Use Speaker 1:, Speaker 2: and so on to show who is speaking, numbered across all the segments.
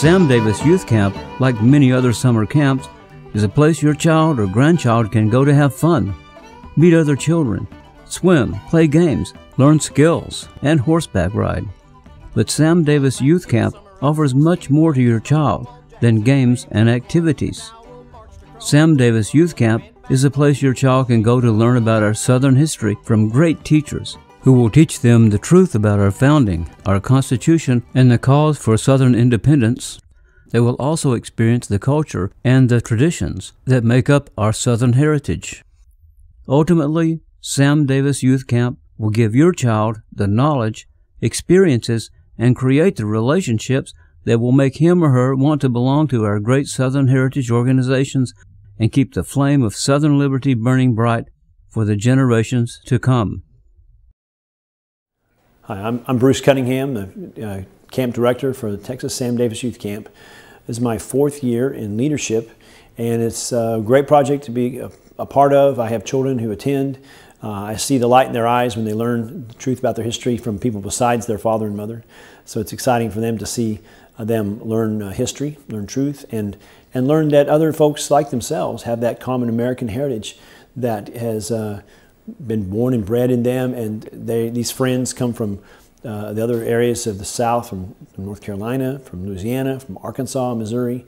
Speaker 1: Sam Davis Youth Camp, like many other summer camps, is a place your child or grandchild can go to have fun, meet other children, swim, play games, learn skills, and horseback ride. But Sam Davis Youth Camp offers much more to your child than games and activities. Sam Davis Youth Camp is a place your child can go to learn about our Southern history from great teachers who will teach them the truth about our founding, our Constitution, and the cause for Southern independence. They will also experience the culture and the traditions that make up our Southern heritage. Ultimately, Sam Davis Youth Camp will give your child the knowledge, experiences, and create the relationships that will make him or her want to belong to our great Southern heritage organizations and keep the flame of Southern liberty burning bright for the generations to come.
Speaker 2: Hi, I'm, I'm Bruce Cunningham, the uh, camp director for the Texas Sam Davis Youth Camp. This is my fourth year in leadership, and it's a great project to be a, a part of. I have children who attend. Uh, I see the light in their eyes when they learn the truth about their history from people besides their father and mother. So it's exciting for them to see uh, them learn uh, history, learn truth, and, and learn that other folks like themselves have that common American heritage that has uh, been born and bred in them, and they, these friends come from uh, the other areas of the South, from, from, North Carolina, from Louisiana, from Arkansas, Missouri,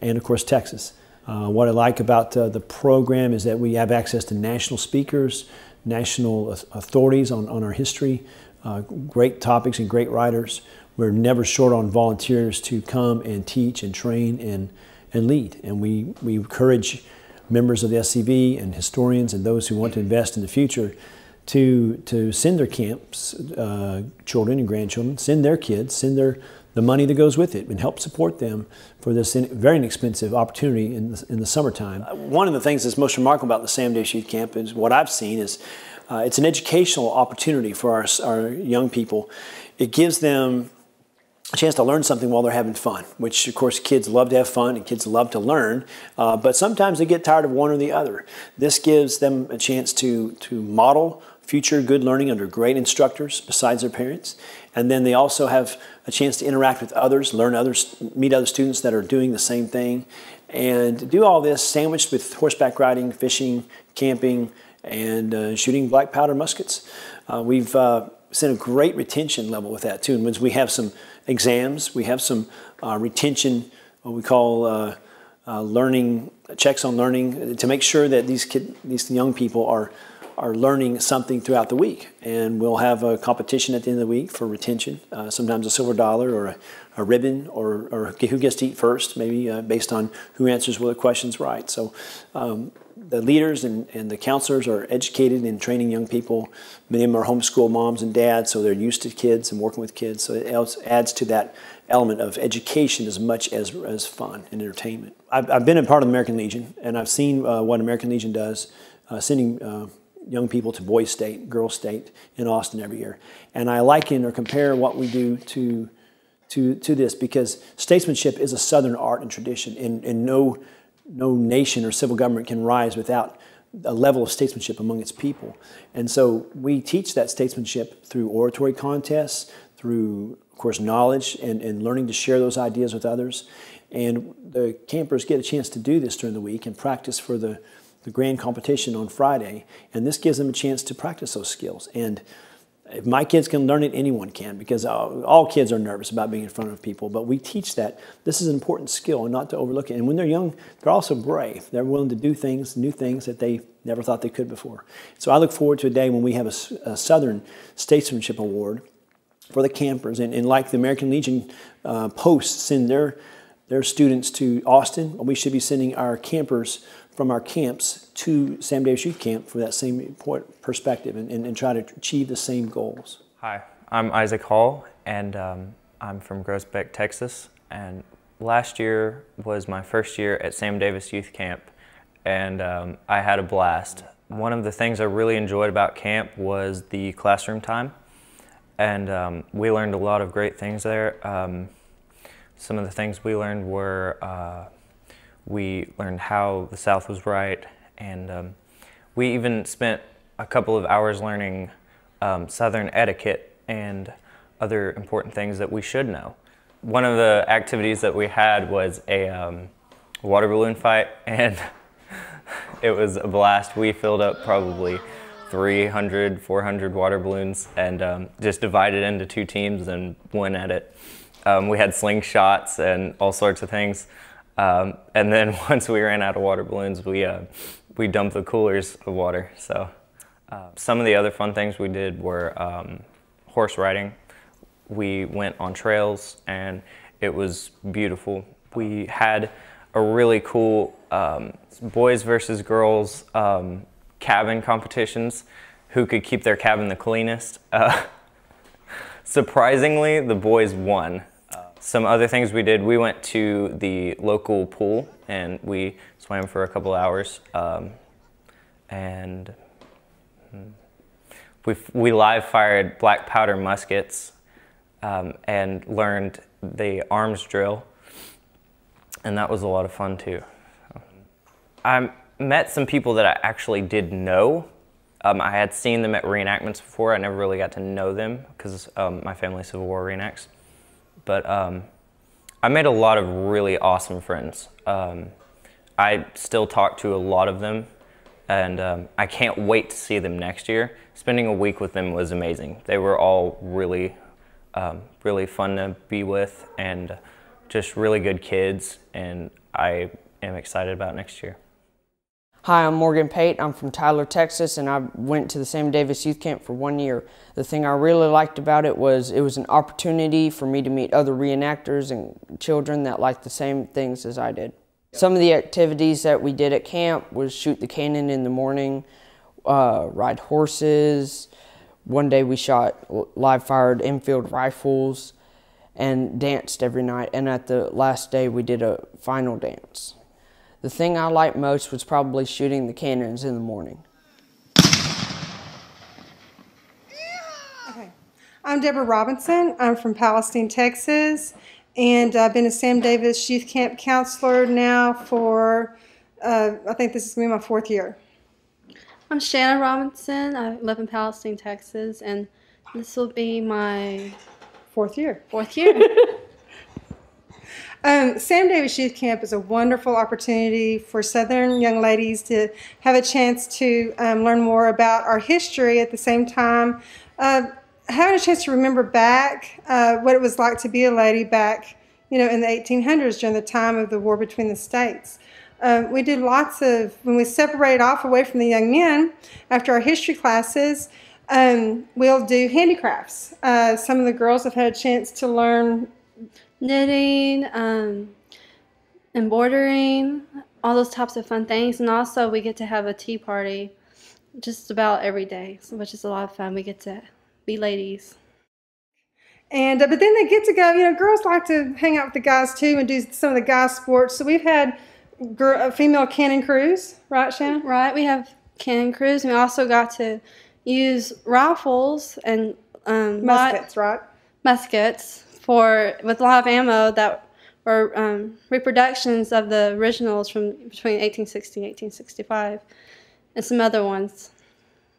Speaker 2: and of course Texas. Uh, what I like about uh, the program is that we have access to national speakers, national authorities on, on our history, uh, great topics and great writers. We're never short on volunteers to come and teach and train and, and lead. And we, we encourage members of the SCV and historians and those who want to invest in the future to, to send their camps, uh, children and grandchildren, send their kids, send their, the money that goes with it and help support them for this very inexpensive opportunity in the, in the summertime. Uh, one of the things that's most remarkable about the Sam Davis Youth Camp is what I've seen is uh, it's an educational opportunity for our, our young people. It gives them a chance to learn something while they're having fun, which of course kids love to have fun and kids love to learn, uh, but sometimes they get tired of one or the other. This gives them a chance to, to model future good learning under great instructors besides their parents. And then they also have a chance to interact with others, learn others, meet other students that are doing the same thing, and do all this sandwiched with horseback riding, fishing, camping, and uh, shooting black powder muskets. Uh, we've uh, seen a great retention level with that too. And we have some exams. We have some uh, retention, what we call uh, uh, learning checks on learning, to make sure that these kid, these young people are are learning something throughout the week. And we'll have a competition at the end of the week for retention. Uh, sometimes a silver dollar or a, a ribbon, or, or, who gets to eat first, maybe uh, based on who answers what the questions right. So. Um, the leaders and, and the counselors are educated in training young people. Many of them are homeschool moms and dads, so they're used to kids and working with kids. So it adds to that element of education as much as, as fun and entertainment. I've, I've been a part of the American Legion, and I've seen uh, what American Legion does, uh, sending uh, young people to Boys State, Girls State in Austin every year. And I liken or compare what we do to, to, to this because statesmanship is a Southern art and tradition, and, and no no nation or civil government can rise without a level of statesmanship among its people. And so we teach that statesmanship through oratory contests, through, of course, knowledge and, and learning to share those ideas with others. And the campers get a chance to do this during the week and practice for the, the grand competition on Friday. And this gives them a chance to practice those skills. And if my kids can learn it, anyone can because all kids are nervous about being in front of people. But we teach that this is an important skill and not to overlook it. And when they're young, they're also brave. They're willing to do things, new things that they never thought they could before. So I look forward to a day when we have a, a Southern Statesmanship Award for the campers. And, and like the American Legion uh, posts send their, their students to Austin, we should be sending our campers from our camps to Sam Davis Youth Camp for that same perspective and, and, and try to achieve the same goals.
Speaker 3: Hi, I'm Isaac Hall, and um, I'm from Groesbeck, Texas. And last year was my first year at Sam Davis Youth Camp, and um, I had a blast. One of the things I really enjoyed about camp was the classroom time, and um, we learned a lot of great things there. Um, some of the things we learned were uh, we learned how the South was right, and um, we even spent a couple of hours learning um, Southern etiquette and other important things that we should know. one of the activities that we had was a um, water balloon fight, and it was a blast. We filled up probably 300, 400 water balloons and um, just divided into two teams and went at it. Um, we had slingshots and all sorts of things. Um, and then once we ran out of water balloons, we, uh, we dumped the coolers of water. So uh, some of the other fun things we did were um, horse riding. We went on trails and it was beautiful. We had a really cool um, boys versus girls um, cabin competitions. Who could keep their cabin the cleanest? Uh, surprisingly, the boys won. Some other things we did, we went to the local pool and we swam for a couple hours. Um, and hmm, we, we live fired black powder muskets um, and learned the arms drill. And that was a lot of fun too. I met some people that I actually did know. Um, I had seen them at reenactments before. I never really got to know them because um, my family Civil War reenacts. But um, I made a lot of really awesome friends. Um, I still talk to a lot of them, and um, I can't wait to see them next year. Spending a week with them was amazing. They were all really, um, really fun to be with, and just really good kids. And I am excited about next year.
Speaker 4: Hi, I'm Morgan Pate. I'm from Tyler, Texas, and I went to the Sam Davis Youth Camp for one year. The thing I really liked about it was it was an opportunity for me to meet other reenactors and children that liked the same things as I did. Some of the activities that we did at camp was shoot the cannon in the morning, uh, ride horses. One day we shot live fired Enfield rifles and danced every night. And at the last day we did a final dance. The thing I liked most was probably shooting the cannons in the morning.
Speaker 5: Okay. I'm Deborah Robinson. I'm from Palestine, Texas, and I've been a Sam Davis Youth Camp counselor now for, uh, I think this is going to be my fourth year.
Speaker 6: I'm Shannon Robinson. I live in Palestine, Texas, and this will be my
Speaker 5: fourth year.
Speaker 6: Fourth year.
Speaker 5: Um, Sam Davis Youth Camp is a wonderful opportunity for Southern young ladies to have a chance to um, learn more about our history at the same time, uh, having a chance to remember back uh, what it was like to be a lady back, you know, in the 1800s during the time of the war between the states. Uh, we did lots of, when we separate off away from the young men after our history classes, um, we'll do handicrafts. Uh, some of the girls have had a chance to learn
Speaker 6: knitting, um, embroidering, all those types of fun things. And also, we get to have a tea party just about every day, So which is a lot of fun. We get to be ladies.
Speaker 5: And uh, but then they get to go. You know, girls like to hang out with the guys too and do some of the guys' sports. So we've had girl, uh, female cannon crews, right, Shannon?
Speaker 6: Right. We have cannon crews. We also got to use rifles and um,
Speaker 5: muskets, right?
Speaker 6: Muskets for with a lot of ammo that were um, reproductions of the originals from between 1860 and 1865, and some other ones.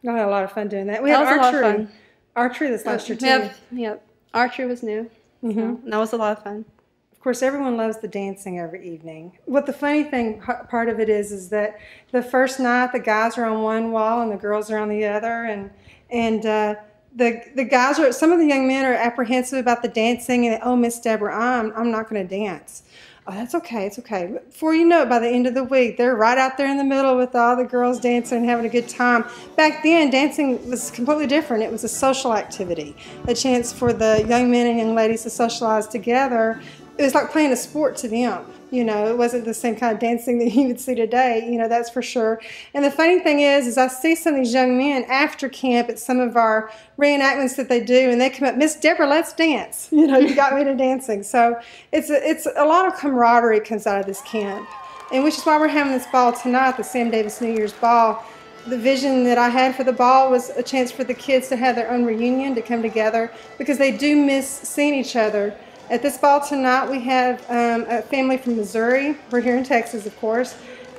Speaker 5: I had a lot of fun doing that. We that had archery. Archery this last year too.
Speaker 6: Yep, yeah, archery was new. Mm-hmm. So that was a lot of fun.
Speaker 5: Of course, everyone loves the dancing every evening. What the funny thing part of it is, is that the first night the guys are on one wall and the girls are on the other, and and uh, the the guys are some of the young men are apprehensive about the dancing and oh miss deborah i'm i'm not going to dance. Oh that's okay it's okay. Before you know it by the end of the week they're right out there in the middle with all the girls dancing and having a good time. Back then dancing was completely different. It was a social activity a chance for the young men and young ladies to socialize together. It was like playing a sport to them you know, it wasn't the same kind of dancing that you would see today, you know, that's for sure. And the funny thing is, is I see some of these young men after camp at some of our reenactments that they do, and they come up, Miss Deborah, let's dance. You know, you got me to dancing. So it's a, it's a lot of camaraderie comes out of this camp. And which is why we're having this ball tonight, the Sam Davis New Year's Ball. The vision that I had for the ball was a chance for the kids to have their own reunion, to come together, because they do miss seeing each other at this ball tonight, we have um, a family from Missouri. We're here in Texas, of course.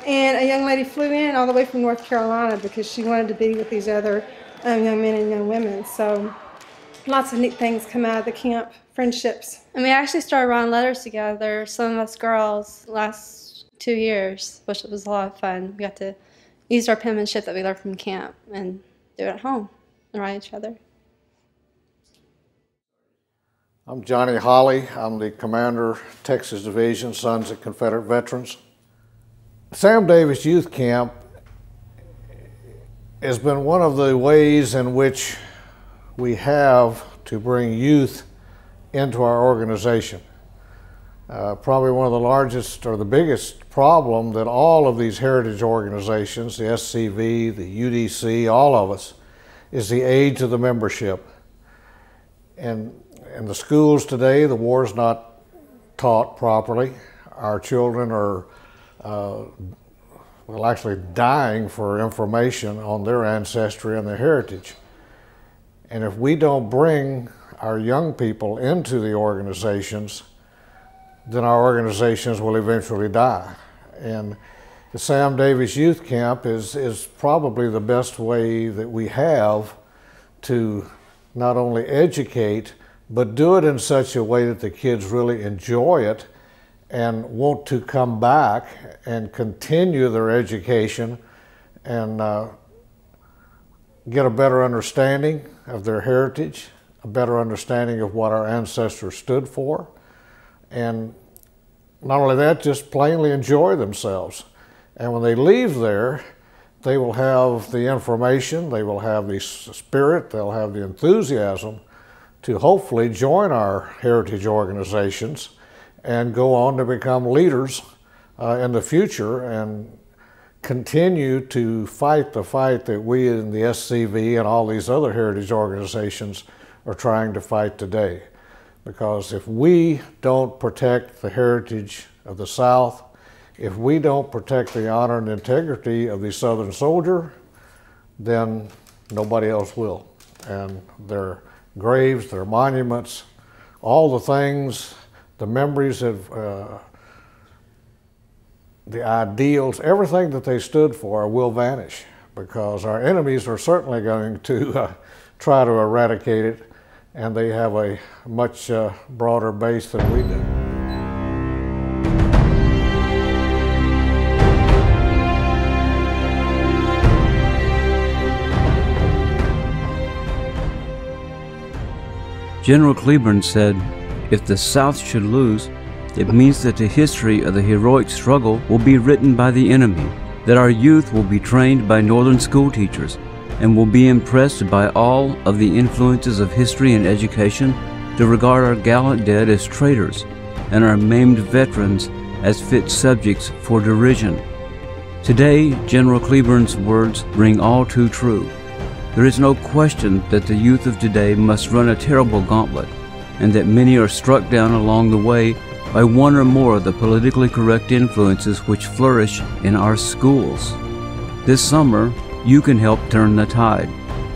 Speaker 5: And a young lady flew in all the way from North Carolina because she wanted to be with these other um, young men and young women. So lots of neat things come out of the camp friendships.
Speaker 6: And we actually started writing letters together, some of us girls, last two years, which was a lot of fun. We got to use our penmanship that we learned from camp and do it at home and write each other.
Speaker 7: I'm Johnny Holly. I'm the commander, Texas Division, Sons of Confederate Veterans. Sam Davis Youth Camp has been one of the ways in which we have to bring youth into our organization. Uh, probably one of the largest or the biggest problem that all of these heritage organizations, the SCV, the UDC, all of us, is the age of the membership. And in the schools today, the war is not taught properly. Our children are, uh, well, actually dying for information on their ancestry and their heritage. And if we don't bring our young people into the organizations, then our organizations will eventually die. And the Sam Davis Youth Camp is, is probably the best way that we have to not only educate, but do it in such a way that the kids really enjoy it and want to come back and continue their education and uh, get a better understanding of their heritage, a better understanding of what our ancestors stood for, and not only that, just plainly enjoy themselves. And when they leave there, they will have the information, they will have the spirit, they'll have the enthusiasm to hopefully join our heritage organizations and go on to become leaders uh, in the future and continue to fight the fight that we in the SCV and all these other heritage organizations are trying to fight today. Because if we don't protect the heritage of the South, if we don't protect the honor and integrity of the Southern soldier, then nobody else will. And their graves, their monuments, all the things, the memories of uh, the ideals, everything that they stood for will vanish because our enemies are certainly going to uh, try to eradicate it and they have a much uh, broader base than we do.
Speaker 1: General Cleburne said, If the South should lose, it means that the history of the heroic struggle will be written by the enemy, that our youth will be trained by Northern school teachers, and will be impressed by all of the influences of history and education to regard our gallant dead as traitors and our maimed veterans as fit subjects for derision. Today, General Cleburne's words ring all too true. There is no question that the youth of today must run a terrible gauntlet, and that many are struck down along the way by one or more of the politically correct influences which flourish in our schools. This summer, you can help turn the tide.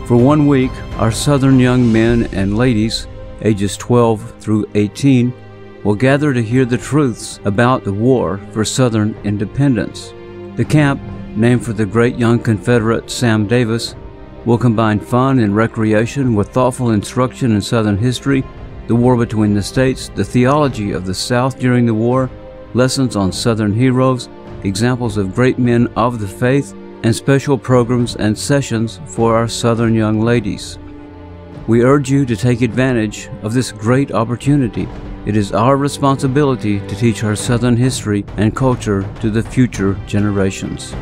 Speaker 1: For one week, our Southern young men and ladies, ages 12 through 18, will gather to hear the truths about the war for Southern independence. The camp, named for the great young Confederate Sam Davis, will combine fun and recreation with thoughtful instruction in Southern history, the war between the states, the theology of the South during the war, lessons on Southern heroes, examples of great men of the faith, and special programs and sessions for our Southern young ladies. We urge you to take advantage of this great opportunity. It is our responsibility to teach our Southern history and culture to the future generations.